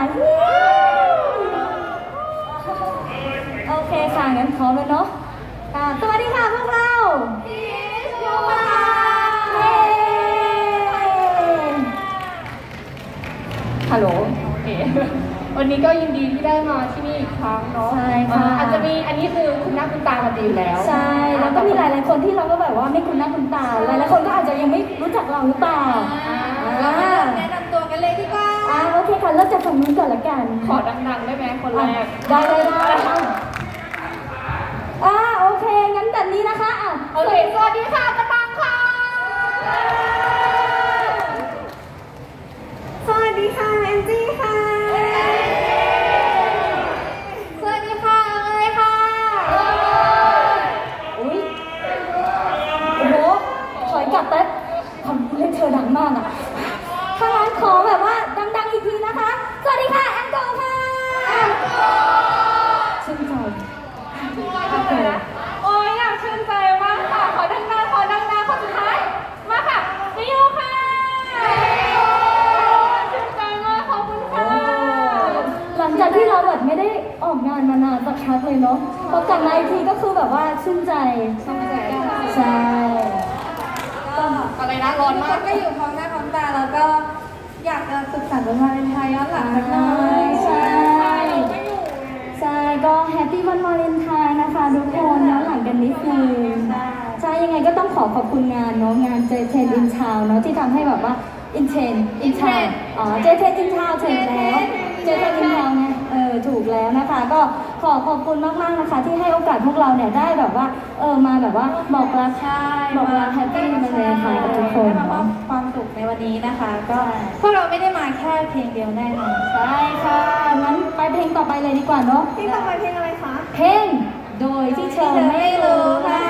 านโอเคค่ะงั้นพร้อมแล้วเนาะสวัสดีค่ะพวกเราพีชยูมาฮัลโหลเอ๋วันนี้ก็ยินดีที่ได้มาที่นี่อีกครั้งเนาะใช่ค่ะอาจจะมีอันนี้คือคุณหน้าคุณตามาดีอยู่แล้ว ใช่ แล้วก็มีหลายๆคนที่เราก็แบบว่าไม่คุณหน้าคุณตา หลายๆคนก็อาจจะยังไม่รู้จักเราหรือเปล่าากฝั่งนู้นก่อนละกันขอดังๆได้ไหมคนแรก ได้ได้ได้อะอ่าโอเค งั้นแบบนี้นะคะอะโอเคสวัสดีค่ะกระตังค่ะ สวัสดีค่ะแอนจี้ค่ะ สวัสดีค่ะเอ๋ยค่ะ อุ้ยโอ้โหถอยกลับแป๊บคำพูดเธอดังมากอะถ้างั้นขอแบบว่าดังๆอีกทีนะคะ สวัสดีค่ะแอนโกค่ะชื่นใจโอเค โอ้ยอยากชื่นใจมากค่ะ ขอดังๆขอดังๆคนสุดท้าย มาค่ะนิโยค่ะชื่นใจมากขอบคุณค่ะ หลังจากที่เราแบบไม่ได้ออกงานมานานสักพักเลยเนาะ พอกลับมาอีกทีก็คือแบบว่าชื่นใจใจใช่ ก็อะไรนะร้อนมากก็อยู่พร้อมหน้าพร้อมตาแล้วก็อยากจะสุขสันต์วันวาเลนไทน์ย้อนหลังสักหน่อยใช่ ใช่ก็ happy วันวาเลนไทน์นะคะทุกคนย้อนหลังกันนิดนึงใช่ยังไงก็ต้องขอขอบคุณงานเนาะงานเจเทนอินชาวเนาะที่ทำให้แบบว่า in trends in town อ๋อ J-TRENDS IN TOWN ถูกแล้ว J-TRENDS IN TOWN ไง เออถูกแล้วนะคะ ก็ขอขอบคุณมากๆนะคะ ที่ให้โอกาสพวกเราเนี่ยได้แบบว่าเออมาแบบว่าบอกรักใช่บอกรักแฮปปี้วันวาเลนไทน์กับทุกคนได้มามอบเนาะความสุขในวันนี้นะคะ ก็พวกเราไม่ได้มาแค่เพลงเดียวแน่นอนใช่ค่ะงั้นไปเพลงต่อไปเลยดีกว่าเนาะพี่ต่อไปเพลงอะไรคะเพลงโดยที่เธอไม่รู้นะคะ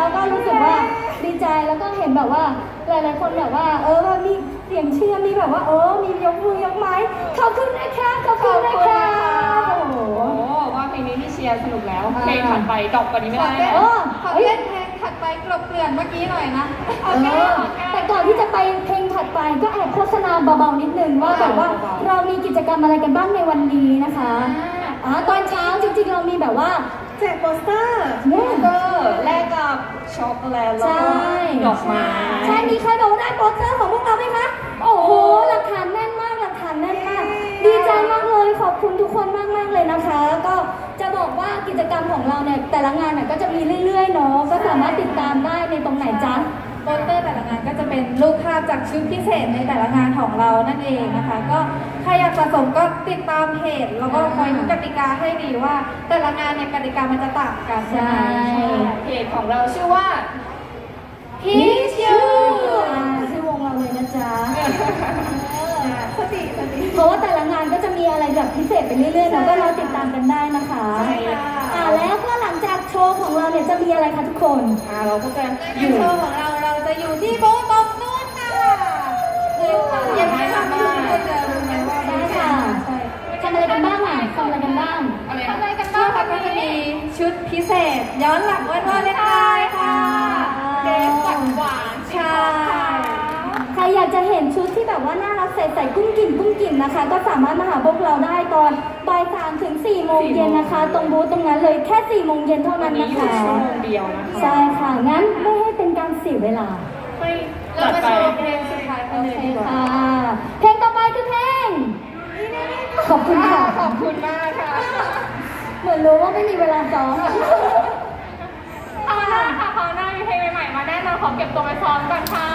แล้วก็รู้สึกว่าดีใจแล้วก็เห็นแบบว่าหลายๆคนแบบว่า เออมีเสียงเชียร์มีแบบว่าเออมียกมือยกไม้ขอบคุณนะคะขอบคุณนะคะโอ้โหโอ้ว่าเพลงนี้ที่เชียร์สนุกแล้วเพลงถัดไปดอกกว่านี้ไม่ขอได้เต้นแล้วขอเต้นเพลงถัดไปกลบเกลื่อนเมื่อกี้หน่อยนะเออแต่ก่อนที่จะไปเพลงถัดไปก็แอบโฆษณาเบาๆนิดนึงว่าแบบว่าเรามีกิจกรรมอะไรกันบ้างในวันนี้นะคะอ่าตอนเช้าจริงๆเรามีแบบว่า แจกโปสเตอร์เนี่ยก็แลกกับช็อกโกแลตแล้วใช่ก็ดอกไม้ใช่มีใครบอกว่าได้โปสเตอร์ของพวกเราไหมคะ โอ้โห หลักฐานแน่นมาก หลักฐานแน่นมาก ดีใจมากเลย ขอบคุณทุกคนมากๆเลยนะคะ ก็จะบอกว่ากิจกรรมของเราเนี่ย แต่ละงานน่ะก็จะมีเรื่อยๆเนาะ ก็สามารถติดตามได้ในตรงไหนจ๊ะ โปสเตอร์แต่ละงานก็จะเป็นรูปภาพจากชุดพิเศษในแต่ละงานของเรานั่นเองนะคะ ก็ใครอยากสะสมก็ติดตามเพจแล้วก็คอยดูกติกาให้ดีว่า แต่ละงานเนี่ยกติกามันจะต่างกันใช่เพจของเราชื่อว่าพีชยูอ่าชื่อวงเราเลยนะจ๊ะสติสติเพราะว่าแต่ละงานก็จะมีอะไรแบบพิเศษไปเรื่อยๆเนาะก็รอติดตามกันได้นะคะใช่ค่ะอ่าแล้วก็หลังจากโชว์ของเราเนี่ยจะมีอะไรคะทุกคนอ่าเราก็จะในอยู่โชว์ของเรา เราจะอยู่ที่โบ๊ะตรงนู้นค่ะคือยังไม่ทำให้ทุกคนจะรู้ไหมว่าใช่ค่ะใช่ทำอะไรกันบ้างอะทำอะไรกันบ้างอะไรทำอะไรนะกันบ้างคะก็จะมีชุดพิเศษ ย้อนหลังวันวาเลนไทน์ค่ะเค้กหวานหวานใช่ใครอยากจะเห็นชุดที่แบบว่าน่ารักใสๆกุ้งกิ่มกุ้งกิ่มนะคะ ก็สามารถมาหาพวกเราได้ตอนบ่ายสามถึงสี่โมงเย็นนะคะ ตรงบูธตรงนั้นเลยแค่สี่โมงเย็นเท่าวันั้นนนี้นะอยู่คะชั่วโมงเดียวนะคะใช่ค่ะงั้นไม่ให้เป็นการเสียเวลาไป เราจัดมาไปโชว์เพลงสุดท้ายกันเลยดีกว่าค่ะเพลงต่อไปคือเพลงขอบคุณค่ะ ขอบคุณมากค่ะ เหมือนรู้ว่าไม่มีเวลาซ้อมอะคราวหน้าค่ะคราวหน้ามีเพลงใหม่ๆมาแน่นอนขอเก็บตัวไปซ้อมก่อนค่ะ